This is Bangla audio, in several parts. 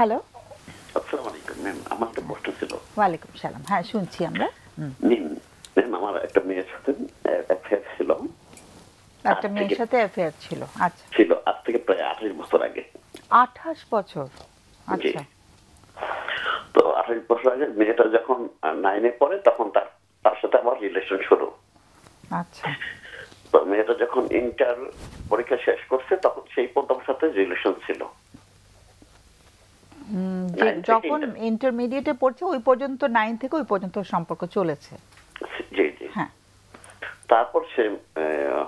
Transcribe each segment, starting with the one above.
হ্যালো। আসসালামু আলাইকুম ম্যাম। আমার একটা প্রশ্ন ছিল। ওয়ালাইকুম সালাম। হ্যাঁ শুনছি আমরা। ম্যাম আমার একটা মেয়ের সাথে অ্যাফেয়ার ছিল। একটা মেয়ের সাথে অ্যাফেয়ার ছিল। আচ্ছা। ছিল আজ থেকে প্রায় আঠাশ বছর আগে। আঠাশ বছর? আচ্ছা। তো আঠাশ বছর আগে মেয়েটা যখন নাইনে পড়ে তখন তার তার সাথে আমার রিলেশন শুরু। আচ্ছা। তো মেয়েটা যখন ইন্টার পরীক্ষা শেষ করছে তখন সেই আমার সাথে রিলেশন ছিল উম, যে Nine থেকে যখন ইন্টারমিডিয়েটে পড়ছে ওই পর্যন্ত নাইন থেকে ওই পর্যন্ত সম্পর্ক চলেছে। জি জি। হ্যাঁ। তারপর সে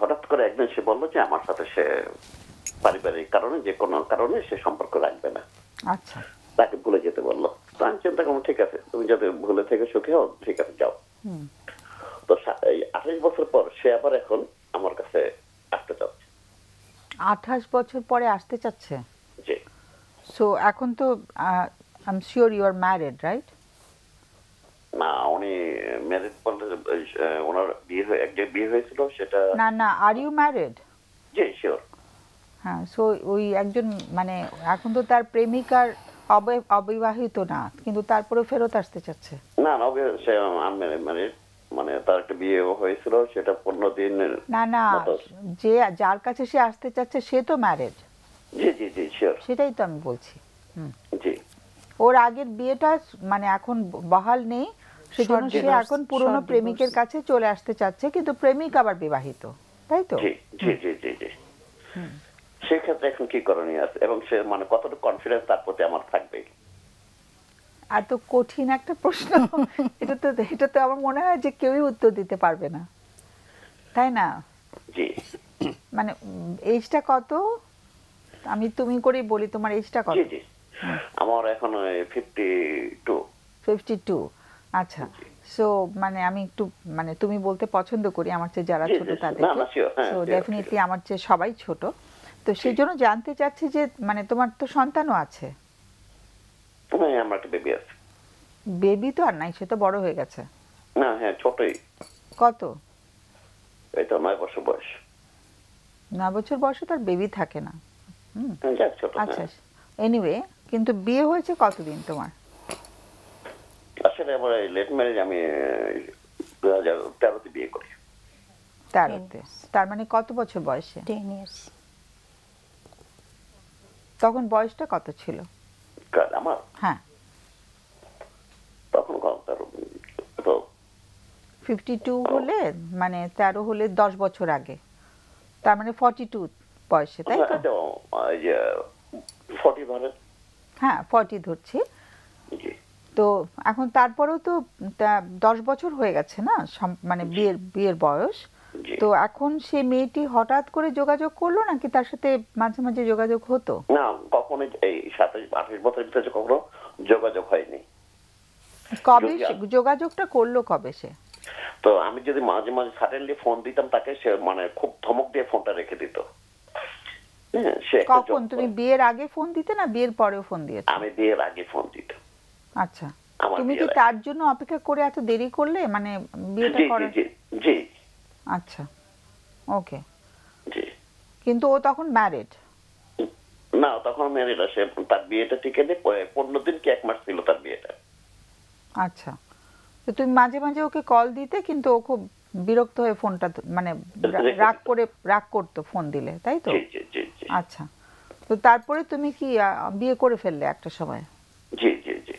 হঠাৎ করে একদিন সে বলল যে আমার সাথে সে পারিবারিক কারণে যে কোনো কারণে সে সম্পর্ক রাখবে না। আচ্ছা। তাকে ভুলে যেতে বলল। তো আমি চিন্তা করলাম ঠিক আছে তুমি যাতে ভুলে থেকে সুখে হও ঠিক আছে যাও। হুম। তো আঠাশ বছর পর সে আবার এখন আমার কাছে আসতে চাচ্ছে। আঠাশ বছর পরে আসতে চাচ্ছে? জি। সো এখন তো I'm sure you are married right না উনি ম্যারেজ বলতে আহ, ওনার বিয়ে হয়ে যে বিয়ে হয়েছিল সেটা না না আর ইউ ম্যারিড জি শিওর হ্যাঁ সো ওই একজন মানে এখন তো তার প্রেমিকার অবিবাহিত না কিন্তু তারপরে ফেরত আসতে চাচ্ছে। না না সে মানে মানে তার একটা বিয়ে হয়েছিল সেটা পনেরো দিন না না। যে যার কাছে সে আসতে চাচ্ছে সে তো ম্যারিড জি জি জি শিওর সেটাই তো আমি বলছি। জি। ওর আগের বিয়েটা মানে এখন বহাল নেই। সেজন্য সে এখন পুরনো প্রেমিকের কাছে চলে আসতে চাচ্ছে কিন্তু প্রেমিক আবার বিবাহিত তাই তো? জি জি জি জি সেক্ষেত্রে এখন কি করণীয় আছে? এবং সে মানে কতটুকু কনফিডেন্স তার প্রতি আমার থাকবে? এত কঠিন একটা প্রশ্ন। এটা তো এটা তো আমার মনে হয় যে কেউই উত্তর দিতে পারবে না। তাই না? জি। মানে এজটা কত? আমি তুমি করেই বলি তোমার এজটা কত? জি জি। আমার এখন ফিফটি টু ফিফটি টু আচ্ছা। সো মানে আমি একটু মানে তুমি বলতে পছন্দ করি আমার চেয়ে যারা ছোট হ্যাঁ, সো ডেফিনেটলি আমার চেয়ে সবাই ছোট। তো সেই জন্য জানতে চাচ্ছি যে মানে তোমার তো সন্তানও আছে। হ্যাঁ আমার একটা বেবি আছে। বেবি তো আর নাই সে তো বড় হয়ে গেছে। না হ্যাঁ ছোটই। কত? এই তো নয় বছর বয়স। নয় বছর বয়সে তার বেবি থাকে না। হুম। হ্যাঁ, আচ্ছা। হ্যাঁ। এনিওয়ে কিন্তু বিয়ে হয়েছে কতদিন তোমার? আসলে আমার লেট ম্যারেজ আমি দু হাজার তেরোতে বিয়ে করি। তেরোতে। তার মানে কত বছর বয়সে? টেন ইয়ার্স তখন বয়সটা কত ছিল? আমার? হ্যাঁ। তখন কত তেরো ফিফটি টু হলে মানে তেরো হলে দশ বছর আগে। তার মানে ফর্টি টু বয়সে তাই তো? ফর্টি ধরেন হ্যাঁ ফর্টি ধরছি। তো এখন তারপরেও তো দশ বছর হয়ে গেছে না? মানে বিয়ের বিয়ের বয়স। তো এখন সে মেয়েটি হঠাৎ করে যোগাযোগ করল নাকি তার সাথে মাঝে মাঝে যোগাযোগ হতো? না কখনোই এই সাতাশ আঠাশ বছর ভিতরে কখনো যোগাযোগ হয়নি। কবে যোগাযোগটা করল কবে সে? তো আমি যদি মাঝে মাঝে সাডেনলি ফোন দিতাম তাকে সে মানে খুব ধমক দিয়ে ফোনটা রেখে দিত। কখন? job তুমি। বিয়ের আগে ফোন দিতে না বিয়ের পরেও ফোন দিয়েছ? আমি বিয়ের আগে ফোন দিতাম। আচ্ছা। তুমি কি তার জন্য অপেক্ষা করে এত দেরি করলে? মানে বিয়েটা জি করার আচ্ছা। ওকে। জি। কিন্তু ও তখন ম্যারিড না তখন মেয়েরা সে তার বিয়েটা দিয়ে প- পনেরো দিন কি এক মাস ছিল তার বিয়েটা। আচ্ছা। তো তুমি মাঝে মাঝে ওকে কল দিতে কিন্তু ও খুব বিরক্ত হয়ে ফোনটা মানে রাগ করে রাগ করতো ফোন দিলে তাই তো? জি জি। আচ্ছা। তো তারপরে তুমি কি বিয়ে করে ফেললে একটা সময়? জি জি জি।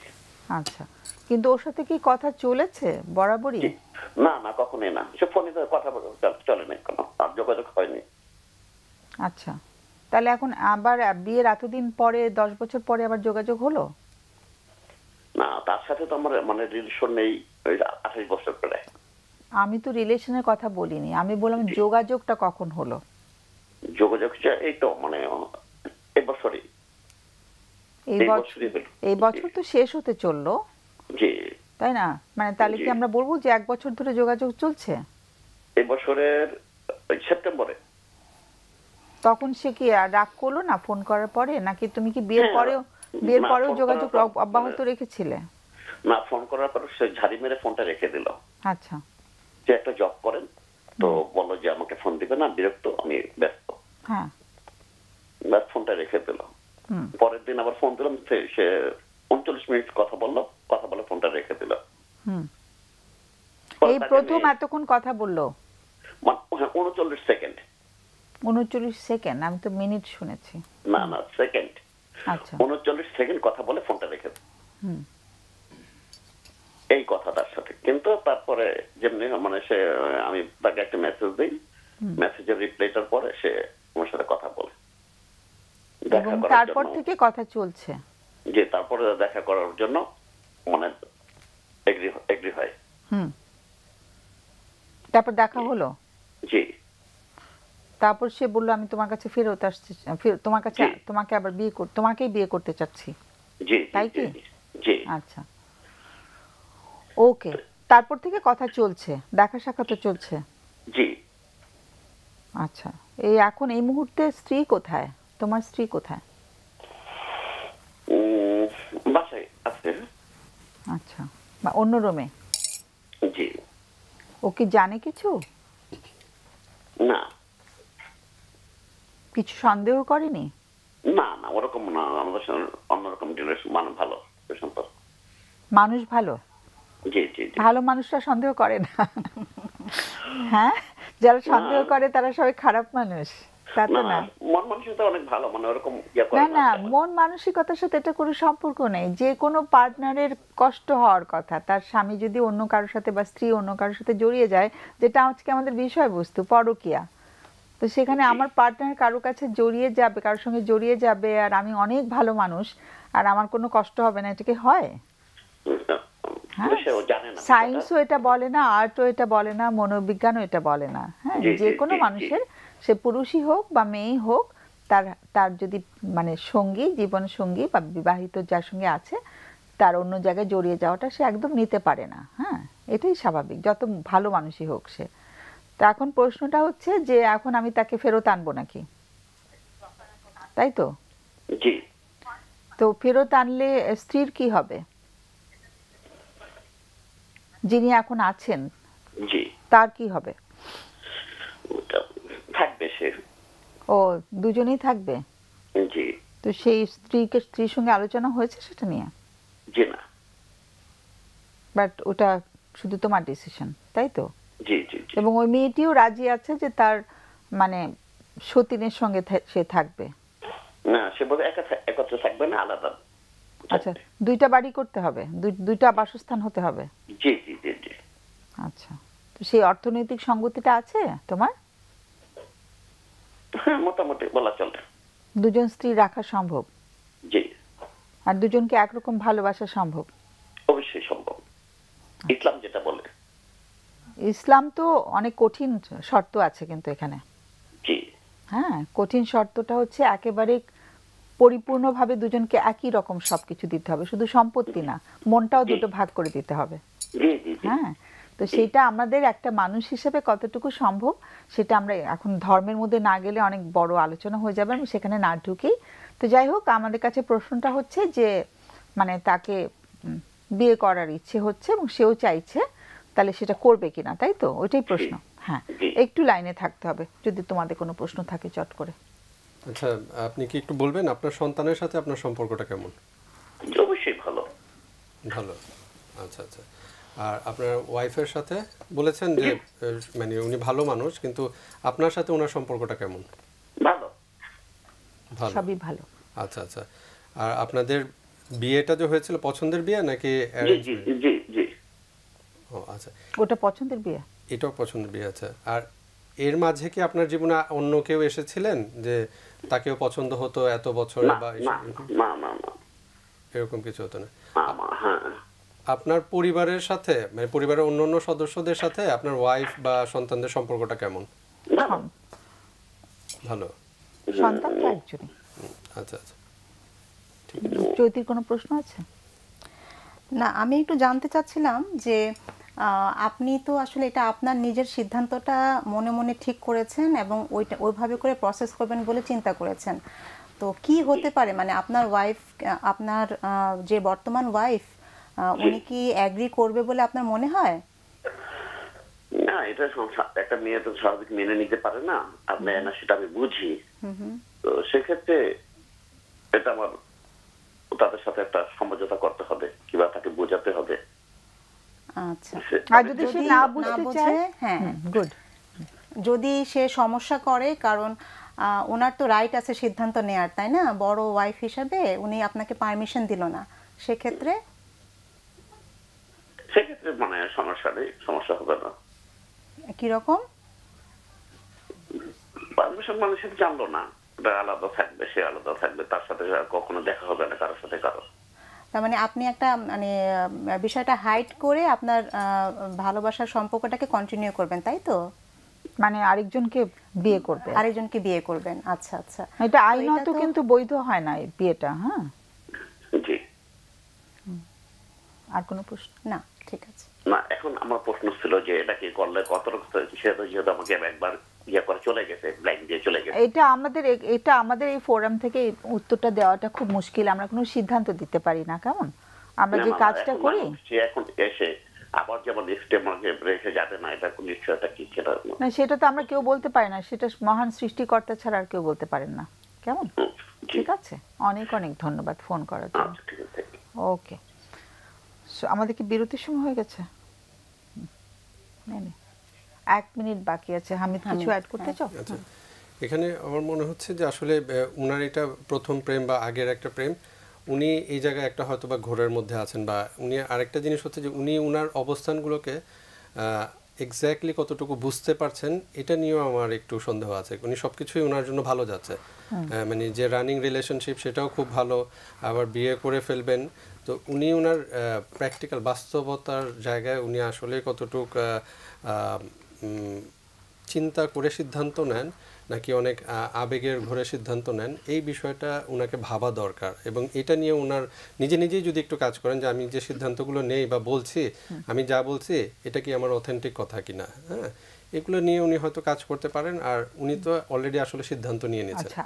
আচ্ছা। কিন্তু ওর সাথে কি কথা চলেছে? বরাবরই? না না কখনোই না। সে ফোনে তো কথা বলে- চল- না কোনো। আর যোগাযোগ হয়নি। আচ্ছা। তাহলে এখন আবার বিয়ের এতদিন পরে দশ বছর পরে আবার যোগাযোগ হলো? না তার সাথে তো আমার মানে রিলেশন নেই আঠাশ বছর পরে আমি তো রিলেশনের কথা বলিনি। আমি বললাম যোগাযোগটা কখন হলো? যোগাযোগ এই তো মানে এবছরই এই বছর তো শেষ হতে চলল। জি। তাই না? মানে তাহলে কি আমরা বলব যে এক বছর ধরে যোগাযোগ চলছে? এই বছরের সেপ্টেম্বরে। তখন সে কি রাগ করল না ফোন করার পরে? নাকি তুমি কি বিয়ের হ্যাঁ, পরেও বিয়ের পরেও যোগাযোগ অব্যাহত রেখেছিলে? না ফোন করার পর সে ঝাড়ি মেরে ফোনটা রেখে দিল। আচ্ছা। যে একটা জব করেন তো বলল যে আমাকে ফোন দিবে না বিরক্ত আমি ব্যস্ত। হ্যাঁ। ব্যাস ফোনটা রেখে দিল। পরের দিন আবার ফোন দিলাম সে- উনচল্লিশ মিনিট কথা বলল কথা বলে ফোনটা রেখে দিল। এই প্রথম এতক্ষণ কথা বলল? হ্যাঁ, উনচল্লিশ সেকেন্ড উনচল্লিশ সেকেন্ড আমি তো মিনিট শুনেছি। না না সেকেন্ড আচ্ছা। উনচল্লিশ সেকেন্ড কথা বলে ফোনটা রেখে দিল। এই কথাটার সাথে। কিন্তু তারপরে যেমনি মানে সে আমি তাকে একটা মেসেজ দিই। মেসেজের রিপ্লাইটার পরে সে আমার সাথে কথা বলে। এবং তারপর থেকে কথা চলছে। যে তারপরে দেখা করার জন্য মানে এগ্রি এগ্রি হয়। হুম। তারপর দেখা হলো? জি। তারপর সে বলল আমি তোমার কাছে ফেরত আসছি তোমার কাছে তোমাকে আবার বিয়ে তোমাকেই বিয়ে করতে চাচ্ছি। জি তাই কি? জি। আচ্ছা। ওকে তারপর থেকে কথা চলছে দেখা সাক্ষাৎ তো চলছে। জি। আচ্ছা এই এখন এই মুহূর্তে স্ত্রী কোথায়? তোমার স্ত্রী কোথায়? বাসায় আছে। আচ্ছা বা অন্য রুমে? জি। ও কি জানে কিছু? না। কিছু সন্দেহ করেনি? না না ওরকম না আমাদের অন্যরকম মানে ভালো সম্পর্ক মানুষ ভালো? জি জি জি। ভালো মানুষরা সন্দেহ করে না। হ্যাঁ? যারা সন্দেহ করে তারা সবাই খারাপ মানুষ। না মন মানসিকতা অনেক ভালো মানে ওরকম ইয়ে না না না মন মানসিকতার সাথে এটা কোনো সম্পর্ক নেই। যে কোনো পার্টনারের কষ্ট হওয়ার কথা তার স্বামী যদি অন্য কারোর সাথে বা স্ত্রী অন্য কারোর সাথে জড়িয়ে যায় যেটা আজকে আমাদের বিষয়বস্তু পরকিয়া। তো সেখানে আমার পার্টনার কারোর কাছে জড়িয়ে যাবে কারোর সঙ্গে জড়িয়ে যাবে আর আমি অনেক ভালো মানুষ আর আমার কোনো কষ্ট হবে না। এটা কি হয়? সায়েন্সও এটা বলে না আর্টও এটা বলে না মনোবিজ্ঞানও এটা বলে না। হ্যাঁ যে কোনো। মানুষের সে পুরুষই হোক বা মেয়েই হোক তার তার যদি মানে সঙ্গী জীবন সঙ্গী বা বিবাহিত যার সঙ্গে আছে তার অন্য জায়গায় জড়িয়ে যাওয়াটা সে একদম নিতে পারে না। হ্যাঁ এটাই স্বাভাবিক যত ভালো মানুষই হোক সে। তা এখন প্রশ্নটা হচ্ছে যে এখন আমি তাকে ফেরত আনব নাকি? তাই তো? তো ফেরত আনলে স্ত্রীর কি হবে? যিনি এখন আছেন জি। তার কি হবে? থাকবে সে। ও দুজনেই থাকবে? জি। তো সেই স্ত্রীকে স্ত্রীর সঙ্গে আলোচনা হয়েছে সেটা নিয়ে? জি না। বাট ওটা শুধু তোমার ডিসিশন তাই তো? জি জি এবং ওই মেয়েটিও রাজি আছে যে তার মানে সতীনের সঙ্গে সে থাকবে? না সে বোধহয় একা একত্রে থাকবে না আলাদা। আচ্ছা দুইটা বাড়ি করতে হবে দুই- দুইটা বাসস্থান হতে হবে। সেই অর্থনৈতিক সঙ্গতিটা আছে তোমার? হ্যাঁ মোটামুটি বলা চলে। দুজন স্ত্রী রাখা সম্ভব? জি। আর দুজনকে একরকম ভালোবাসা সম্ভব? অবশ্যই সম্ভব। ইসলাম যেটা বলে। ইসলাম তো অনেক কঠিন শর্ত আছে কিন্তু এখানে। জি। হ্যাঁ কঠিন শর্তটা হচ্ছে একেবারে পরিপূর্ণভাবে দুজনকে একই রকম সবকিছু দিতে হবে। শুধু সম্পত্তি না মনটাও দুটো ভাগ করে দিতে হবে। হ্যাঁ তো সেটা আমাদের একটা মানুষ হিসেবে কতটুকু সম্ভব সেটা আমরা এখন ধর্মের মধ্যে না গেলে অনেক বড় আলোচনা হয়ে যাবে আমি সেখানে না ঢুকি তো যাই হোক আমাদের কাছে প্রশ্নটা হচ্ছে যে মানে তাকে বিয়ে করার ইচ্ছে হচ্ছে এবং সেও চাইছে তাহলে সেটা করবে কিনা তাই তো? ওইটাই প্রশ্ন। হ্যাঁ একটু লাইনে থাকতে হবে যদি তোমাদের কোনো প্রশ্ন থাকে চট করে। আচ্ছা আপনি কি একটু বলবেন আপনার সন্তানের সাথে আপনার সম্পর্কটা কেমন? অবশ্যই ভালো। ভালো। আচ্ছা আচ্ছা। আর আপনার ওয়াইফের সাথে বলেছেন যে মানে উনি ভালো মানুষ কিন্তু আপনার সাথে ওনার সম্পর্কটা কেমন? ভালো। ভালো? সবই ভালো। আচ্ছা আচ্ছা। আর আপনাদের বিয়েটা যে হয়েছিল পছন্দের বিয়ে নাকি জি জি জি ও আচ্ছা। ওটা পছন্দের বিয়ে? এটাও পছন্দের বিয়ে আছে আর এর মাঝে কি আপনার জীবনে অন্য কেউ এসেছিলেন যে তাকেও পছন্দ হতো এত বছরে বা না না না না। এরকম কিছু হতো না হ্যাঁ। আপনার পরিবারের সাথে মানে পরিবারের অন্য অন্য সদস্যদের সাথে আপনার ওয়াইফ বা সন্তানদের সম্পর্কটা কেমন? ভালো। সন্তান তো একজনই। আচ্ছা আচ্ছা। চৈতির কোনো প্রশ্ন আছে? না আমি একটু জানতে চাচ্ছিলাম যে আপনি তো আসলে এটা আপনার নিজের সিদ্ধান্তটা মনে মনে ঠিক করেছেন এবং ওইটা ওইভাবে করে প্রসেস করবেন বলে চিন্তা করেছেন। তো কি হতে পারে? মানে আপনার ওয়াইফ আপনার যে বর্তমান ওয়াইফ উনি কি অ্যাগ্রি করবে বলে আপনার মনে হয়? না এটা একটা মেয়ে তো স্বাভাবিক মেনে নিতে পারে না। আর নেয় না সেটা আমি বুঝি। তো সেক্ষেত্রে এটা আমার তাদের সাথে একটা সমঝোতা করতে হবে কিংবা তাকে বোঝাতে হবে। আচ্ছা। আর যদি সে না বুঝতে চায়? হ্যাঁ। গুড যদি সে সমস্যা করে কারণ আহ, ওনার তো রাইট আছে সিদ্ধান্ত নেয়ার তাই না? বড় ওয়াইফ হিসাবে উনি আপনাকে পারমিশন দিল না। সেক্ষেত্রে সেক্ষেত্রে মানে সমস্যা নেই সমস্যা হবে না। কীরকম পারমিশন মানে সে জানলো না আলাদা থাকবে সে আলাদা থাকবে তার সাথে কখনো দেখা হবে না কারোর সাথে কারও। তার মানে আপনি একটা মানে বিষয়টা হাইড করে আপনার আহ, ভালোবাসার সম্পর্কটাকে কন্টিনিউ করবেন তাই তো? মানে আরেকজনকে বিয়ে করবে আরেকজনকে বিয়ে করবেন আচ্ছা আচ্ছা। এটা আইনত তো- কিন্তু বৈধ হয় না এই বিয়েটা হ্যাঁ জি আর কোনো প্রশ্ন? না ঠিক আছে। না এখন আমার প্রশ্ন ছিল যে এটা কি করলে কত সেহেতু যেহেতু আমাকে একবার ইয়ে করে চলে গেছে ব্লাইন দিয়ে চলে গেছে। এটা আমাদের এটা আমাদের এই ফোরাম থেকে উত্তরটা দেওয়াটা খুব মুশকিল আমরা কোনো সিদ্ধান্ত দিতে পারি না কেমন? আমরা যে কাজটা করি। সে এখন এসে আবার যেমন আমাকে রেখে যাবে না এটা কোন নিশ্চয়তা কি সেটা না। সেটা তো আমরা কেউ বলতে পারি না সেটা মহান সৃষ্টিকর্তা ছাড়া আর কেউ বলতে পারেন না। কেমন? ঠিক আছে? অনেক অনেক ধন্যবাদ ফোন করার জন্য। আচ্ছা ওকে আমাদের কি বিরতির সময় হয়ে গেছে। এক মিনিট বাকি আছে। হামিদ কিছু অ্যাড করতে চাও? আচ্ছা। এখানে আমার মনে হচ্ছে যে আসলে উনার এটা প্রথম প্রেম বা আগের একটা প্রেম। উনি এই জায়গায় একটা হয়তো বা ঘোরের মধ্যে আছেন বা উনি আরেকটা জিনিস হচ্ছে যে উনি উনার অবস্থানগুলোকে এক্স্যাক্টলি কতটুকু বুঝতে পারছেন এটা নিয়েও আমার একটু সন্দেহ আছে। উনি সব কিছুই ওনার জন্য ভালো যাচ্ছে। আহ, মানে যে রানিং রিলেশনশিপ সেটাও খুব ভালো। আবার বিয়ে করে ফেলবেন। তো উনি ওনার প্র্যাকটিক্যাল বাস্তবতার জায়গায় উনি আসলে কতটুক চিন্তা করে সিদ্ধান্ত নেন নাকি অনেক আবেগের ঘরে সিদ্ধান্ত নেন এই বিষয়টা ওনাকে ভাবা দরকার। এবং এটা নিয়ে ওনার নিজে নিজেই যদি একটু কাজ করেন যে আমি যে সিদ্ধান্তগুলো নেই বা বলছি আমি যা বলছি এটা কি আমার অথেন্টিক কথা কিনা হ্যাঁ? এগুলো নিয়ে উনি হয়তো কাজ করতে পারেন আর উনি তো অলরেডি আসলে সিদ্ধান্ত নিয়ে নিয়েছেন। আচ্ছা।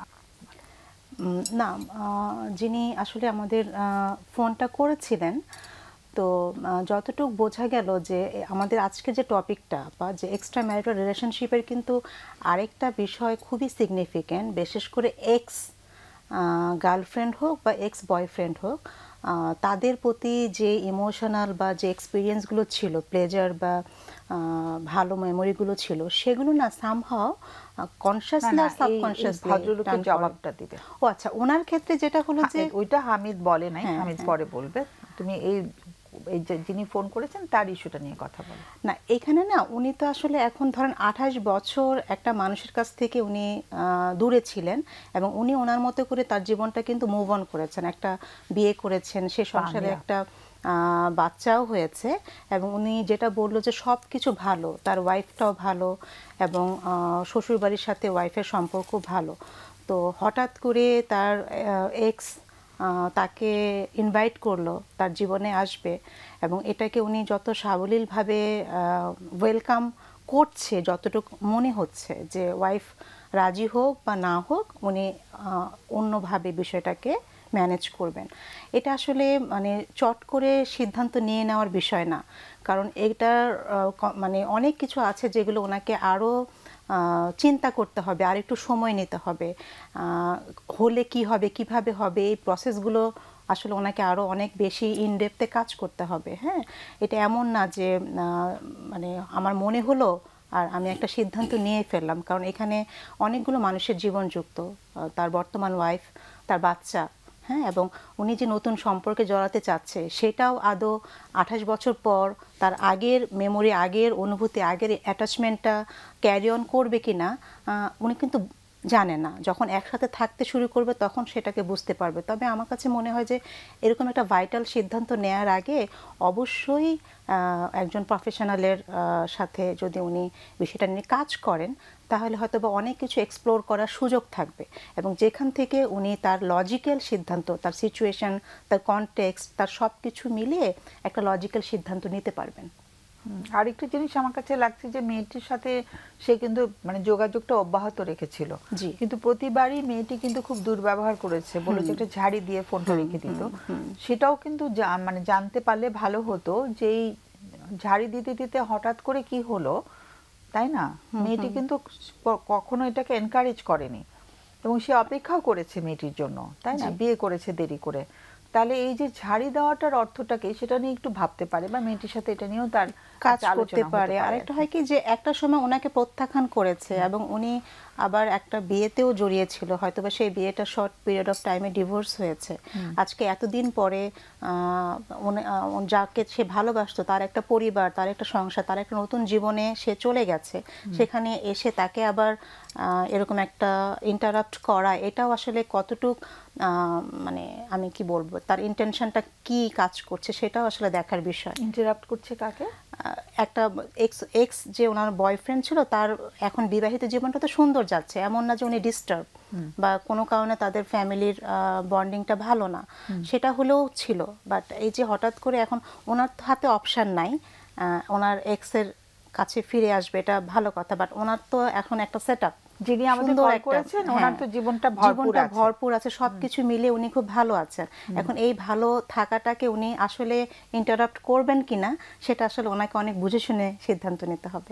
না যিনি আসলে আমাদের ফোনটা করেছিলেন, তো যতটুকু বোঝা গেল যে আমাদের আজকে যে টপিকটা বা যে এক্সট্রা ম্যারিটাল রিলেশনশিপের কিন্তু আরেকটা বিষয় খুবই সিগনিফিক্যান্ট বিশেষ করে এক্স গার্লফ্রেন্ড হোক বা এক্স বয়ফ্রেন্ড হোক তাদের প্রতি যে ইমোশনাল বা যে এক্সপিরিয়েন্সগুলো ছিল প্লেজার বা ভালো মেমোরিগুলো ছিল সেগুলো না সামহাও কনসিয়াসলি আর সাবকনসিয়াসলি ভদ্রলোকের জবাবটা দিবে। ও আচ্ছা ওনার ক্ষেত্রে যেটা হলো যে হ্যাঁ, ওইটা হামিদ বলে নাই হ্যাঁ, হামিদ হ্যাঁ। পরে বলবে। তুমি এই এই যে যিনি ফোন করেছেন তার ইস্যুটা নিয়ে কথা বলো। না এখানে না উনি তো আসলে এখন ধরেন আঠাশ বছর একটা মানুষের কাছ থেকে উনি দূরে ছিলেন এবং উনি ওনার মতো করে তার জীবনটা কিন্তু মুভ অন করেছেন। একটা বিয়ে করেছেন সে সংসারে একটা বাচ্চাও হয়েছে এবং উনি যেটা বলল যে সব কিছু ভালো, তার ওয়াইফটাও ভালো এবং শ্বশুরবাড়ির সাথে ওয়াইফের সম্পর্ক ভালো। তো হঠাৎ করে তার এক্স তাকে ইনভাইট করল, তার জীবনে আসবে এবং এটাকে উনি যত সাবলীলভাবে ওয়েলকাম করছে, যতটুকু মনে হচ্ছে যে ওয়াইফ রাজি হোক বা না হোক, উনি অন্যভাবে বিষয়টাকে ম্যানেজ করবেন। এটা আসলে মানে চট করে সিদ্ধান্ত নিয়ে নেওয়ার বিষয় না। কারণ এটার মানে অনেক কিছু আছে যেগুলো ওনাকে আরও চিন্তা করতে হবে, আর একটু সময় নিতে হবে। হলে কি হবে, কীভাবে হবে, এই প্রসেসগুলো আসলে ওনাকে আরও অনেক বেশি ইনডেপথে কাজ করতে হবে হ্যাঁ? এটা এমন না যে মানে আমার মনে হলো আর আমি একটা সিদ্ধান্ত নিয়ে ফেললাম। কারণ এখানে অনেকগুলো মানুষের জীবন যুক্ত তার বর্তমান ওয়াইফ তার বাচ্চা হ্যাঁ এবং উনি যে নতুন সম্পর্কে জড়াতে চাচ্ছে, সেটাও আদৌ আঠাশ বছর পর তার আগের মেমোরি আগের অনুভূতি, আগের অ্যাটাচমেন্টটা ক্যারি অন করবে কি না উনি কিন্তু জানে না। যখন একসাথে থাকতে শুরু করবে তখন সেটাকে বুঝতে পারবে। তবে আমার কাছে মনে হয় যে এরকম একটা ভাইটাল সিদ্ধান্ত নেয়ার আগে অবশ্যই একজন প্রফেশনালের সাথে যদি উনি বিষয়টা নিয়ে কাজ করেন তাহলে হয়তো বা অনেক কিছু এক্সপ্লোর করার সুযোগ থাকবে। এবং যেখান থেকে উনি তার লজিক্যাল সিদ্ধান্ত তার সিচুয়েশন তার কনটেক্সট তার সব কিছু মিলিয়ে একটা লজিক্যাল সিদ্ধান্ত নিতে পারবেন। আরেকটা জিনিস আমার কাছে লাগছে যে মেয়েটির সাথে সে কিন্তু মানে যোগাযোগটা অব্যাহত রেখেছিল। জি। কিন্তু প্রতিবারই মেয়েটি কিন্তু খুব দুর্ব্যবহার করেছে। বলেছে একটা ঝাড়ি দিয়ে ফোনটা রেখে দিত। সেটাও কিন্তু মানে জানতে পারলে ভালো হতো যে এই ঝাড়ি দিতে দিতে হঠাৎ করে কি হলো? তাই না? মেয়েটি কিন্তু কখনো এটাকে এনকারেজ করেনি। এবং সে অপেক্ষাও করেছে মেয়েটির জন্য তাই না? বিয়ে করেছে দেরি করে। তাহলে এই যে ঝাড়ি দেওয়াটার অর্থটাকে সেটা নিয়ে একটু ভাবতে পারে বা মেয়েটির সাথে এটা নিয়েও তার কাজ করতে পারে। আর একটা হয় কি। যে একটা সময় ওনাকে প্রত্যাখ্যান করেছে এবং উনি আবার একটা বিয়েতেও জড়িয়েছিল হয়তো বা সেই বিয়েটা শর্ট পিরিয়ড অফ টাইমে ডিভোর্স হয়েছে। আজকে এতদিন পরে যাকে সে ভালোবাসতো তার একটা পরিবার তার একটা সংসার তার একটা নতুন জীবনে সে চলে গেছে। সেখানে এসে তাকে আবার এরকম একটা ইন্টারাপ্ট করা এটাও আসলে কতটুক মানে আমি কি বলব তার ইন্টেনশনটা কি কাজ করছে সেটাও আসলে দেখার বিষয়। ইন্টারাপ্ট করছে কাকে? একটা এক্স এক্স যে ওনার বয়ফ্রেন্ড ছিল তার এখন বিবাহিত জীবনটা তো সুন্দর যাচ্ছে। এমন না যে উনি ডিস্টার্ব বা কোনো কারণে তাদের ফ্যামিলির বন্ডিংটা ভালো না। সেটা হলেও ছিল। বাট এই যে হঠাৎ করে এখন ওনার তো হাতে অপশান নাই ওনার এক্সের কাছে ফিরে আসবে এটা ভালো কথা। বাট ওনার তো এখন একটা সেট আপ যিনি আমাদের কল করেছেন ওনার তো জীবনটা ভরপুর আছে। ভরপুর আছে সবকিছু মিলে উনি খুব ভালো আছেন। এখন এই ভালো থাকাটাকে উনি আসলে ইন্টারাপ্ট করবেন কিনা সেটা আসলে ওনাকে অনেক বুঝে শুনে সিদ্ধান্ত নিতে হবে।